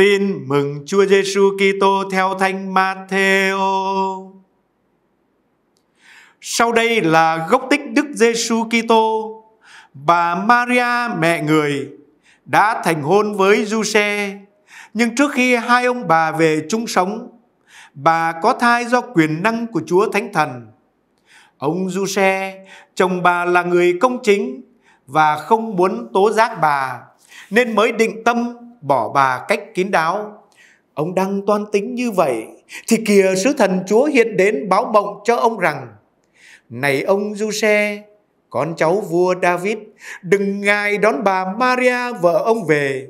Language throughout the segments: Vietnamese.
Tin mừng Chúa Giêsu Kitô theo Thánh Matthew. Sau đây là gốc tích Đức Giêsu Kitô. Bà Maria mẹ người đã thành hôn với Giuse, nhưng trước khi hai ông bà về chung sống, bà có thai do quyền năng của Chúa Thánh Thần. Ông Giuse, chồng bà là người công chính và không muốn tố giác bà, nên mới định tâm bỏ bà cách kín đáo. Ông đang toan tính như vậy, thì kìa sứ thần Chúa hiện đến báo mộng cho ông rằng, Này ông Giuse, con cháu vua David, đừng ngại đón bà Maria vợ ông về,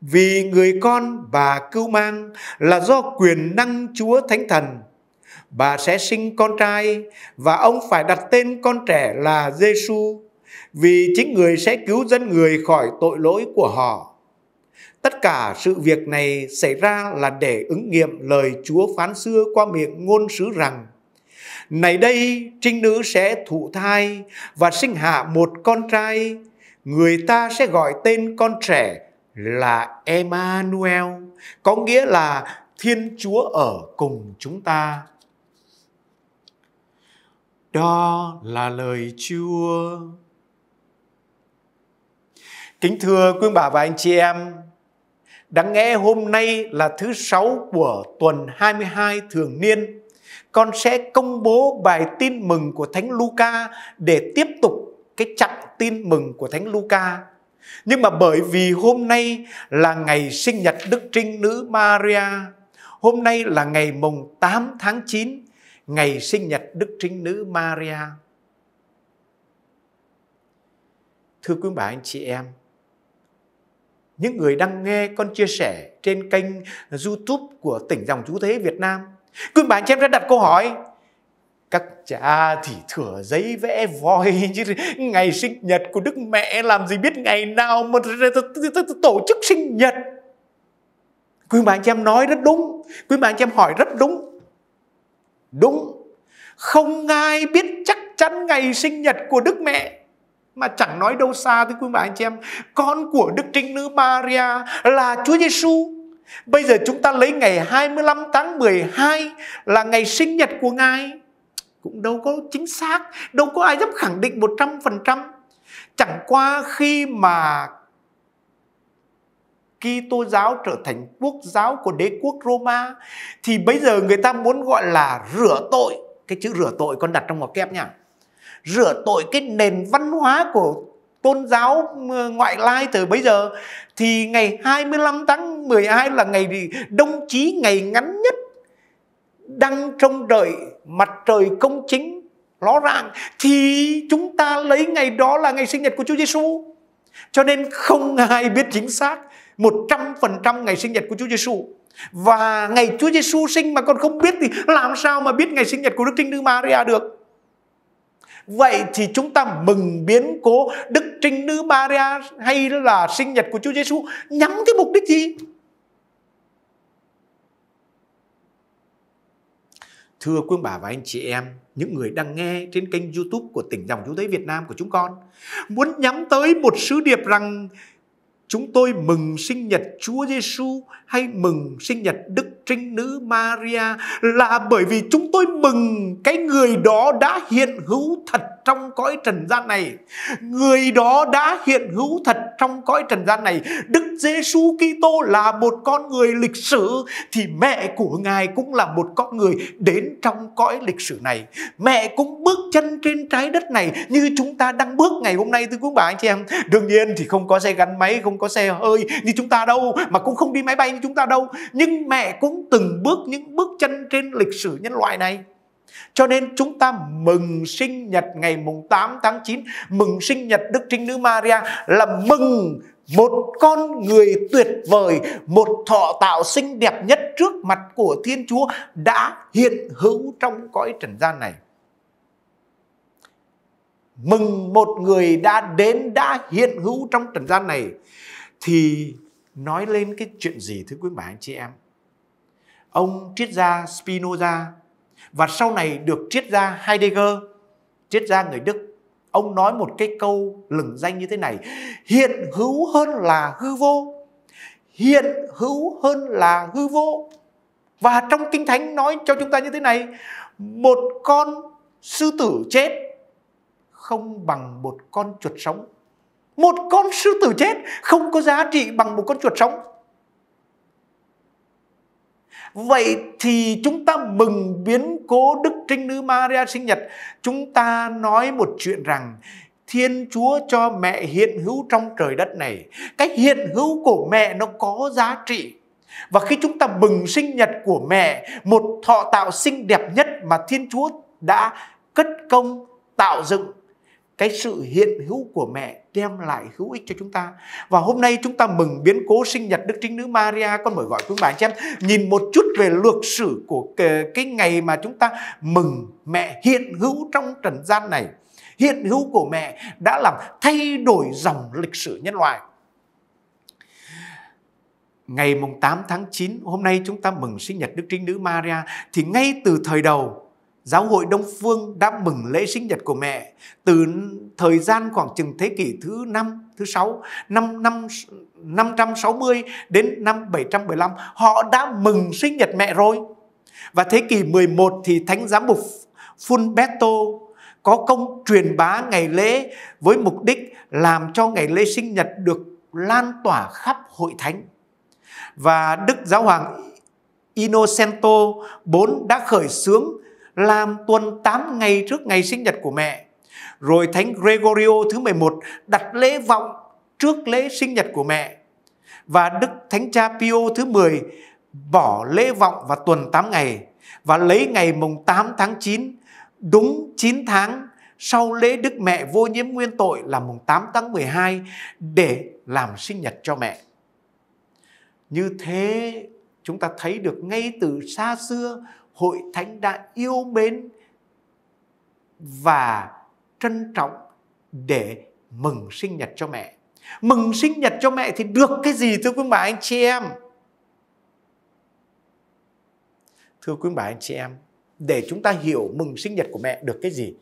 vì người con bà cưu mang là do quyền năng Chúa Thánh Thần. Bà sẽ sinh con trai và ông phải đặt tên con trẻ là Giêsu vì chính người sẽ cứu dân người khỏi tội lỗi của họ. Tất cả sự việc này xảy ra là để ứng nghiệm lời Chúa phán xưa qua miệng ngôn sứ rằng Này đây trinh nữ sẽ thụ thai và sinh hạ một con trai. Người ta sẽ gọi tên con trẻ là Emmanuel Có nghĩa là Thiên Chúa ở cùng chúng ta. Đó là lời Chúa. Kính thưa quý bà và anh chị em, đáng nghe hôm nay là thứ sáu của tuần 22 thường niên. Con sẽ công bố bài tin mừng của Thánh Luca để tiếp tục cái chặng tin mừng của Thánh Luca. Nhưng mà bởi vì hôm nay là ngày sinh nhật Đức Trinh Nữ Maria, hôm nay là ngày mùng 8 tháng 9, ngày sinh nhật Đức Trinh Nữ Maria. Thưa quý bà anh chị em, những người đang nghe con chia sẻ trên kênh YouTube của tỉnh dòng chú thế Việt Nam. Quý bà anh chị em đã đặt câu hỏi các cha thì thừa giấy vẽ voi chứ ngày sinh nhật của Đức Mẹ làm gì biết ngày nào mà tổ chức sinh nhật. Quý bà anh chị em nói rất đúng, quý bà anh chị em hỏi rất đúng. Đúng, không ai biết chắc chắn ngày sinh nhật của Đức Mẹ mà chẳng nói đâu xa thưa quý bà anh chị em. Con của đức trinh nữ Maria là Chúa Giêsu bây giờ chúng ta lấy ngày 25 tháng 12 là ngày sinh nhật của ngài. Cũng đâu có chính xác, đâu có ai dám khẳng định 100% chẳng qua khi mà Kitô giáo trở thành quốc giáo của đế quốc Roma, thì bây giờ người ta muốn gọi là rửa tội. Cái chữ rửa tội con đặt trong ngoặc kép nha rửa tội cái nền văn hóa của tôn giáo ừ, ngoại lai từ bây giờ, thì ngày 25 tháng 12 là ngày đông chí ngày ngắn nhất đang trông đợi mặt trời công chính, ló rạng thì chúng ta lấy ngày đó là ngày sinh nhật của Chúa Giêsu. Cho nên không ai biết chính xác 100% ngày sinh nhật của Chúa Giêsu. Và ngày Chúa Giêsu sinh mà còn không biết thì làm sao mà biết ngày sinh nhật của Đức Trinh Nữ Maria được? Vậy thì chúng ta mừng biến cố Đức Trinh Nữ Maria hay là sinh nhật của Chúa Giêsu nhắm cái mục đích gì? Thưa quý bà và anh chị em, những người đang nghe trên kênh YouTube của tỉnh dòng Chúa Tế Việt Nam của chúng con, muốn nhắm tới một sứ điệp rằng chúng tôi mừng sinh nhật Chúa Giêsu hay mừng sinh nhật Đức Trinh Nữ Maria là bởi vì chúng tôi mừng cái người đó đã hiện hữu thật trong cõi trần gian này. Người đó đã hiện hữu thật trong cõi trần gian này. Đức Giêsu Kitô là một con người lịch sử thì mẹ của Ngài cũng là một con người đến trong cõi lịch sử này. Mẹ cũng bước chân trên trái đất này như chúng ta đang bước ngày hôm nay thưa quý bà anh chị em. Đương nhiên thì không có xe gắn máy, không có xe hơi như chúng ta đâu mà cũng không đi máy bay như chúng ta đâu. Nhưng mẹ cũng từng bước những bước chân trên lịch sử nhân loại này. Cho nên chúng ta mừng sinh nhật ngày mùng 8 tháng 9, mừng sinh nhật Đức Trinh Nữ Maria là mừng một con người tuyệt vời, một thọ tạo xinh đẹp nhất trước mặt của Thiên Chúa đã hiện hữu trong cõi trần gian này. Mừng một người đã đến, đã hiện hữu trong trần gian này thì nói lên cái chuyện gì thưa quý bà anh chị em? Ông triết gia Spinoza và sau này được triết gia Heidegger, triết gia người Đức, ông nói một cái câu lừng danh như thế này: hiện hữu hơn là hư vô. hiện hữu hơn là hư vô. Và trong Kinh Thánh nói cho chúng ta như thế này, một con sư tử chết không bằng một con chuột sống. Một con sư tử chết không có giá trị bằng một con chuột sống. Vậy thì chúng ta mừng biến cố Đức Trinh Nữ Maria sinh nhật. Chúng ta nói một chuyện rằng Thiên Chúa cho mẹ hiện hữu trong trời đất này. Cái hiện hữu của mẹ nó có giá trị. Và khi chúng ta mừng sinh nhật của mẹ, một thọ tạo xinh đẹp nhất mà Thiên Chúa đã cất công tạo dựng cái sự hiện hữu của mẹ đem lại hữu ích cho chúng ta. Và hôm nay chúng ta mừng biến cố sinh nhật Đức Trinh Nữ Maria. Con mời gọi quý bà anh chị em nhìn một chút về lược sử của cái ngày mà chúng ta mừng mẹ hiện hữu trong trần gian này. Hiện hữu của mẹ đã làm thay đổi dòng lịch sử nhân loại. Ngày mùng 8 tháng 9, hôm nay chúng ta mừng sinh nhật Đức Trinh Nữ Maria. Thì ngay từ thời đầu, Giáo hội Đông Phương đã mừng lễ sinh nhật của mẹ từ thời gian khoảng chừng thế kỷ thứ 5, thứ 6, năm, năm 560 đến năm 715. Họ đã mừng sinh nhật mẹ rồi. Và thế kỷ 11 thì Thánh Giám mục Fulberto có công truyền bá ngày lễ với mục đích làm cho ngày lễ sinh nhật được lan tỏa khắp hội thánh. Và Đức Giáo hoàng Innocento IV đã khởi xướng làm tuần 8 ngày trước ngày sinh nhật của mẹ. Rồi Thánh Gregorio thứ 11 đặt lễ vọng trước lễ sinh nhật của mẹ. Và Đức Thánh Cha Pio thứ 10 bỏ lễ vọng vào tuần 8 ngày và lấy ngày mùng 8 tháng 9 đúng 9 tháng sau lễ Đức Mẹ vô nhiễm nguyên tội là mùng 8 tháng 12 để làm sinh nhật cho mẹ. Như thế chúng ta thấy được ngay từ xa xưa hội thánh đã yêu mến và trân trọng để mừng sinh nhật cho mẹ. Mừng sinh nhật cho mẹ thì được cái gì thưa quý bà anh chị em? Thưa quý bà anh chị em, để chúng ta hiểu mừng sinh nhật của mẹ được cái gì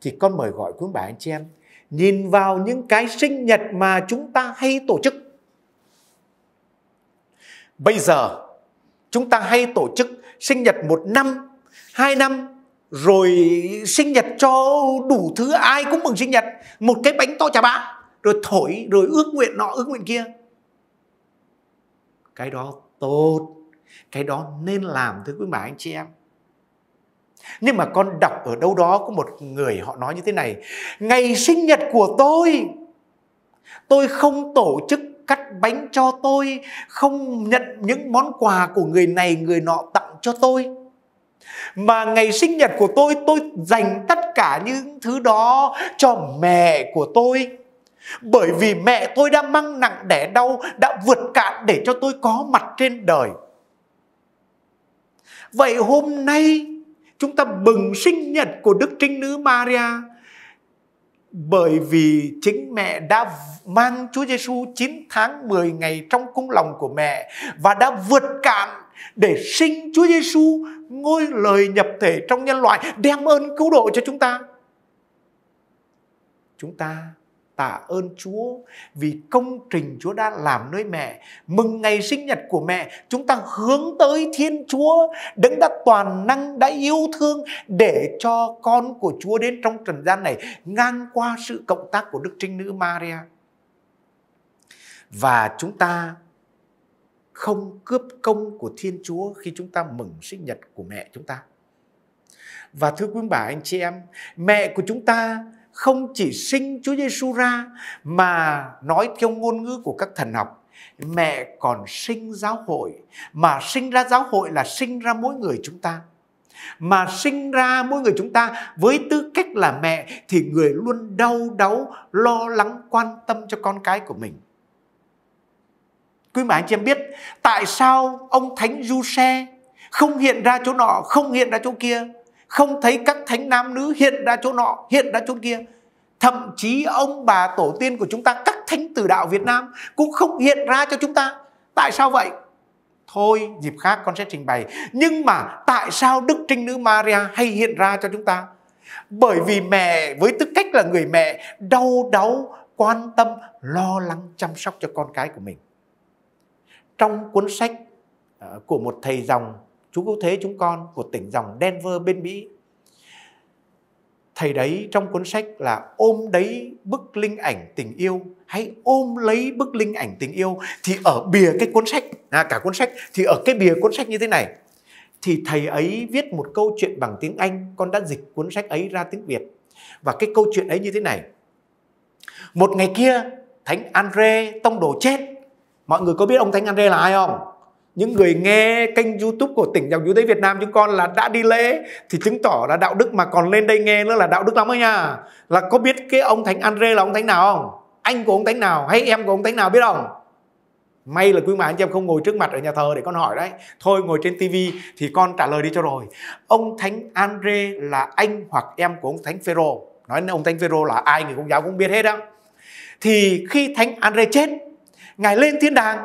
thì con mời gọi quý bà anh chị em nhìn vào những cái sinh nhật mà chúng ta hay tổ chức. Bây giờ chúng ta hay tổ chức sinh nhật một năm, hai năm rồi sinh nhật cho đủ thứ ai cũng mừng sinh nhật. Một cái bánh to chà bá rồi thổi rồi ước nguyện nọ ước nguyện kia. Cái đó tốt cái đó nên làm thưa quý bà anh chị em. Nhưng mà con đọc ở đâu đó có một người họ nói như thế này ngày sinh nhật của tôi tôi không tổ chức cắt bánh cho tôi, không nhận những món quà của người này, người nọ tặng cho tôi. Mà ngày sinh nhật của tôi tôi dành tất cả những thứ đó cho mẹ của tôi. Bởi vì mẹ tôi đã mang nặng đẻ đau, đã vượt cạn để cho tôi có mặt trên đời. Vậy hôm nay, chúng ta mừng sinh nhật của đức trinh nữ maria bởi vì chính mẹ đã mang Chúa Giêsu 9 tháng 10 ngày trong cung lòng của mẹ và đã vượt cạn để sinh Chúa Giêsu ngôi lời nhập thể trong nhân loại, đem ơn cứu độ cho chúng ta. Chúng ta tạ ơn Chúa vì công trình Chúa đã làm nơi mẹ. Mừng ngày sinh nhật của mẹ, chúng ta hướng tới Thiên Chúa, đấng đã toàn năng, đã yêu thương để cho con của Chúa đến trong trần gian này ngang qua sự cộng tác của Đức Trinh Nữ Maria. Và chúng ta không cướp công của Thiên Chúa khi chúng ta mừng sinh nhật của mẹ chúng ta. Và thưa quý bà anh chị em, mẹ của chúng ta không chỉ sinh Chúa Giêsu ra mà nói theo ngôn ngữ của các thần học. Mẹ còn sinh giáo hội, mà sinh ra giáo hội là sinh ra mỗi người chúng ta. Mà sinh ra mỗi người chúng ta với tư cách là mẹ thì người luôn đau đáu, lo lắng, quan tâm cho con cái của mình. Quý bà anh chị em biết, tại sao ông thánh du xe không hiện ra chỗ nọ, không hiện ra chỗ kia? Không thấy các thánh nam nữ hiện ra chỗ nọ, hiện ra chỗ kia. Thậm chí ông bà tổ tiên của chúng ta, các thánh tử đạo Việt Nam cũng không hiện ra cho chúng ta. Tại sao vậy? Thôi, dịp khác con sẽ trình bày. Nhưng mà tại sao Đức Trinh Nữ Maria hay hiện ra cho chúng ta? Bởi vì mẹ, với tư cách là người mẹ, đau đáu, quan tâm, lo lắng, chăm sóc cho con cái của mình. Trong cuốn sách ờ, của một thầy dòng chú cứu thế chúng con của tỉnh dòng Denver bên Mỹ. Thầy đấy trong cuốn sách là ôm đấy bức linh ảnh tình yêu hãy ôm lấy bức linh ảnh tình yêu thì ở bìa cái cuốn sách à, cả cuốn sách thì ở cái bìa cuốn sách như thế này. Thì thầy ấy viết một câu chuyện bằng tiếng Anh con đã dịch cuốn sách ấy ra tiếng Việt. Và cái câu chuyện ấy như thế này. Một ngày kia thánh Andre tông đổ chết. Mọi người có biết ông thánh Andre là ai không? Những người nghe kênh youtube của tỉnh dòng chú tế Việt Nam chúng con là đã đi lễ thì chứng tỏ là đạo đức mà còn lên đây nghe nữa là đạo đức lắm ấy nha. Là có biết cái ông thánh Andre là ông thánh nào không? Anh của ông thánh nào hay em của ông thánh nào biết không? May là quý mà anh chị em không ngồi trước mặt ở nhà thờ để con hỏi đấy. Thôi ngồi trên tivi thì con trả lời đi cho rồi. Ông thánh Andre là anh hoặc em của ông thánh Phêrô. Nói ông thánh Phêrô là ai người công giáo cũng biết hết đó thì khi thánh Andre chết, ngài lên thiên đàng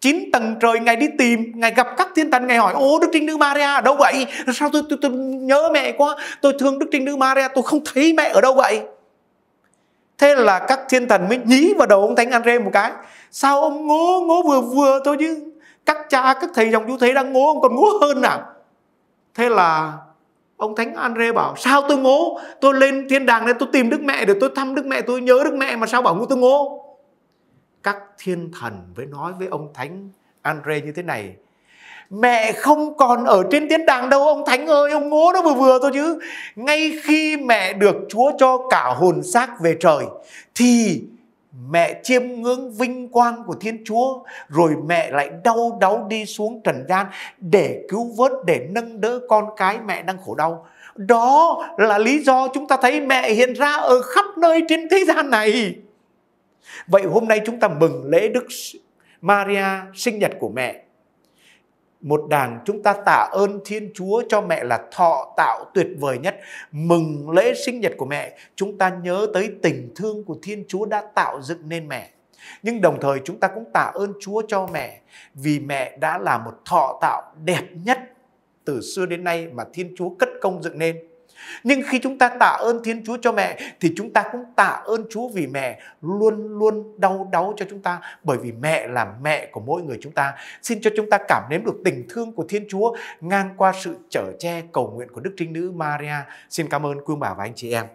chín tầng trời ngài đi tìm ngài gặp các thiên thần ngài hỏi ô đức trinh nữ maria ở đâu vậy? Sao tôi, tôi, tôi nhớ mẹ quá tôi thương đức trinh nữ maria tôi không thấy mẹ ở đâu vậy? Thế là các thiên thần mới nhí vào đầu ông thánh andre một cái. Sao ông ngố ngố vừa vừa thôi chứ? Các cha các thầy dòng chú thấy đang ngố ông còn ngố hơn à? Thế là ông thánh andre bảo sao tôi ngố? Tôi lên thiên đàng nên tôi tìm đức mẹ để tôi thăm đức mẹ tôi nhớ đức mẹ mà sao bảo tôi ngố? Các thiên thần với nói với ông thánh Andre như thế này Mẹ không còn ở trên thiên đàng đâu ông Thánh ơi Ông ngố nó vừa vừa thôi chứ. Ngay khi mẹ được Chúa cho cả hồn xác về trời Thì mẹ chiêm ngưỡng vinh quang của Thiên Chúa Rồi mẹ lại đau đáu đi xuống trần gian Để cứu vớt, để nâng đỡ con cái mẹ đang khổ đau. Đó là lý do chúng ta thấy mẹ hiện ra ở khắp nơi trên thế gian này. Vậy hôm nay chúng ta mừng lễ Đức Maria sinh nhật của mẹ. Một đàng chúng ta tạ ơn Thiên Chúa cho mẹ là thọ tạo tuyệt vời nhất. Mừng lễ sinh nhật của mẹ, chúng ta nhớ tới tình thương của Thiên Chúa đã tạo dựng nên mẹ. Nhưng đồng thời chúng ta cũng tạ ơn Chúa cho mẹ vì mẹ đã là một thọ tạo đẹp nhất từ xưa đến nay mà Thiên Chúa cất công dựng nên. Nhưng khi chúng ta tạ ơn Thiên Chúa cho mẹ, thì chúng ta cũng tạ ơn Chúa vì mẹ luôn luôn đau đáu cho chúng ta bởi vì mẹ là mẹ của mỗi người chúng ta. Xin cho chúng ta cảm nếm được tình thương của Thiên Chúa ngang qua sự chở che cầu nguyện của Đức Trinh Nữ Maria. Xin cảm ơn quý bà và anh chị em.